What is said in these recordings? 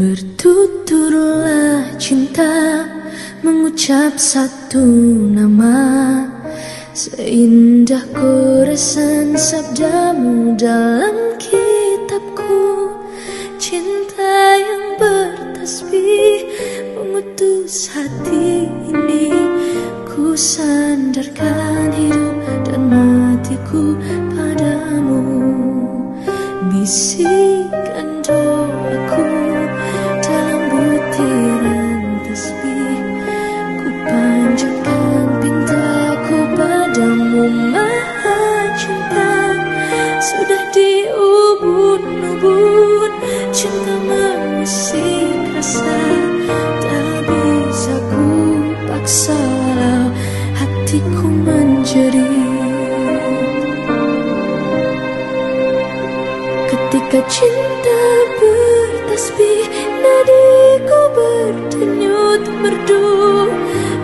Bertuturlah cinta Mengucap satu nama Seindah koresan sabdamu dalam kitabku. Cinta yang bertasbih Mengutus hati ini. Ku sandarkan hidup dan matiku padamu. Bisikan walau hatiku menjerit. Ketika cinta bertasbih Nadiku berdenyut merdu.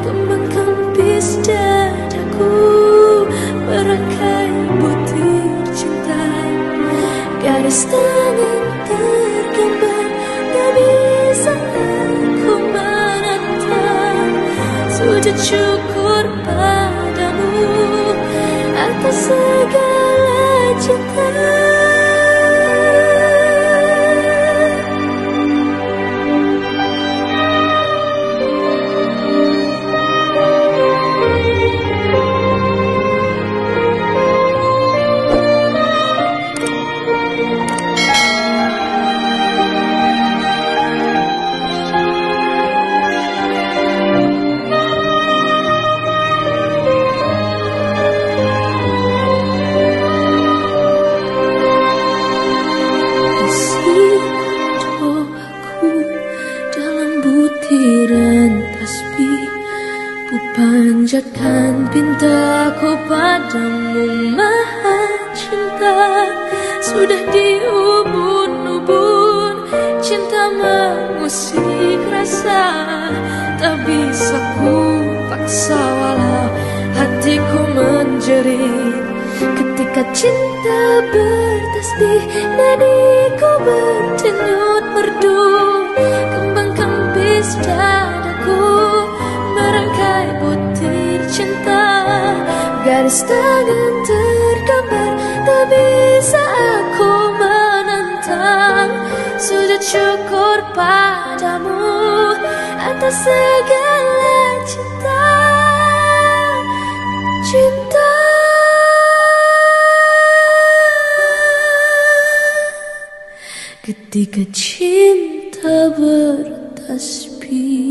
Kembang kempis dadaku Merangkai garis tangan Sujud syukur padamu Atas segala cinta panjatkan pintaku padamu maha cinta. Sudah diubun-ubun cinta mengusik rasa. Tak bisa ku paksa walau hatiku menjerit. Ketika cinta bertasbih nadiku berdenyut Garis tangan tergambar Tak bisa aku menentang. Sujud syukur padamu Atas segala cinta. Cinta. Ketika cinta bertasbih